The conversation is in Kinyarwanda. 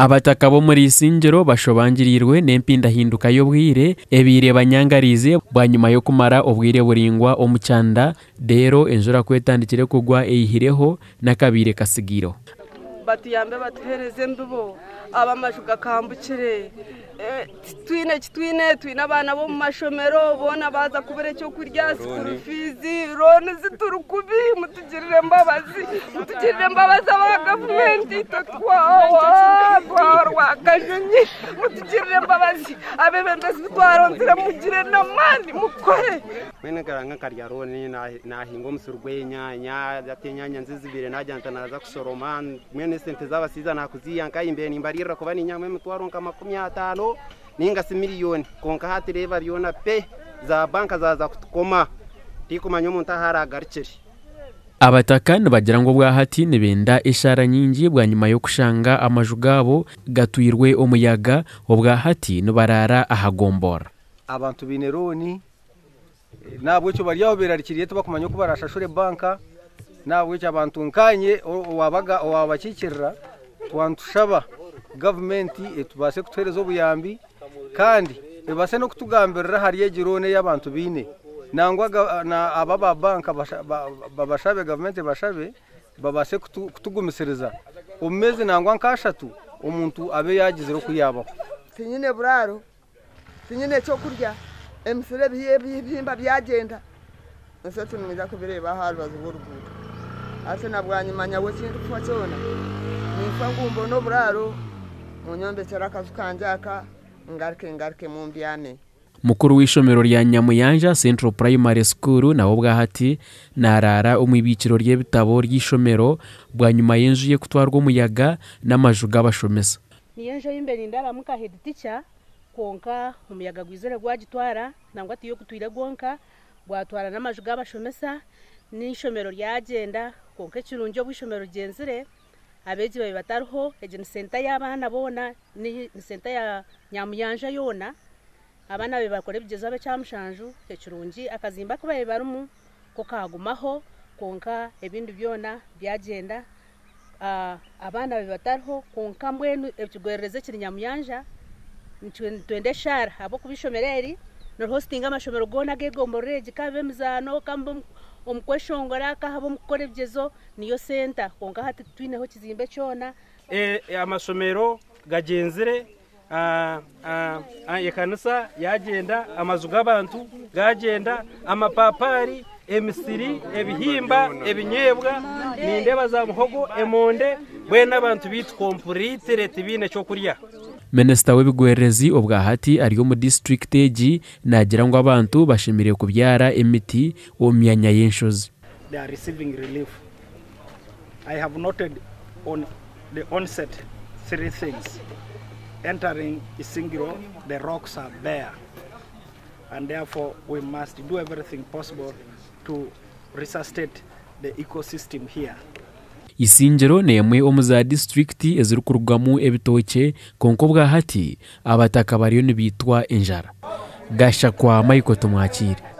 abataka bo muri singiro bashobangirirwe n’impindahinduka y’ubwire, ebire banyangarize bwanyuma yo kumara obwire buringwa omu kyanda deero enjura kwetandikire kugwa eihireho n'akabiire kasigireho batuyambe batuhereze ndubo abamaju gakambukire twine kitwine twine abana bo mu mashomero bona baza kubera icyo kurya sikuru fizi roni ziturukubi mutugirire mbabazi mutugirire mbabazi abagavumenti twawa rwakajunyi mutugirire mbabazi abebembezi twarondera mugire namani mukore mwene garanga karya roni nahinga umusuru gw'enyanya atenyanya nzizibire najyanta naza kusoroma mwene sente z'abasiza nakuziyanka imbere nimbaririra kuba ninyamwe emitwaro nka makumi atano si miliyoni konka hatireba byona pe za banka zaza kutukoma ndikumanya omuntu ahari agarukire Abataka bagira ngo bwahati benda ishara nyingi bwa nyuma yo kushanga amaju gabo gatwirwe omuyaga obwahati nibarara ahagombora abantu bineroni nabwo cyo baryaho berarikiriye tubakumanya ko barashashure banka nabwo cyo abantu nkanye wabaga wabakikirira twantushaba government etubase kutuhereza ubuyambi kandi ebase no kutugambirira hariye girone y'abantu bine nangwa na aba ba banka babashabe gavumenti bashabe babashe kutugumisereza umeze nangwa nkashatu umuntu abe yagize ro kuyabaho tinyine buraro tinyine cyo kurya emisire by'ibihimba byagenda nose tunumija kubireba harbaza uburuguko ase nabwanyuma nyawe kintu kufa cyona nimfa ngumbo no buraro munyombe cyara kazu kanjaka ngarike ngarike mu mbyane Mukuru w'ishomero rya nyamuyanja central primary school nawe ubwaho ati narara umwibikiro ry'ibitabo ry'ishomero bwa nyuma yenjuye kutwara umuyaga n'amaju g'abashomesa niyenjeyo imbere ndaramuka hediticha konka umuyaga gwizere gwagitwara nangwa tiyo kutwire gwonka gwatwara n'amaju g'abashomesa n'ishomero ryagenda konka ekirungi obwishomero ryenzire abeegi babi batariho egi ni senta y'abaana boona ni senta ya nyamuyanja yoona abana be bakora ebigyezo abe kyamushanju ekirungi akazimba kubaye barimu kokagumaho konka ebindi byona byagenda ah, abana be batariho konka mbwenu ekigwerereza ekiri nyamuyanja nitwende eshara habwokuba ishomero eri noriho sitinga amashomero gona gegomborera egi kaba emizano kaba omu kweshongora kahaba omu kukora ebigyezo niyo senta konka hati twineho kizimbe kyona eh, amashomero gagenzire ekanisa ah, ah, ah, yagenda amazu g'abantu gagenda amapapari emisiri ebihimba ebinyebwa nindeeba za muhogo emonde mbwenu abantu bitu kompuriitire tibiine ekyokurya minisita w'ebigwerezi obwahati ari omu disitulikiti egi nagira ngu abantu bashemire kubyara emiti omu myanya y'enshozi entering Isingiro, the rocks are bare. And therefore, we must do everything possible to resuscitate the ecosystem here. isingero ni imwe omu za disitulikiti ezirikurugamu ebitookye konka obwa hati abataka bariyo nibaitwa enjara gashakwa michael tumwakire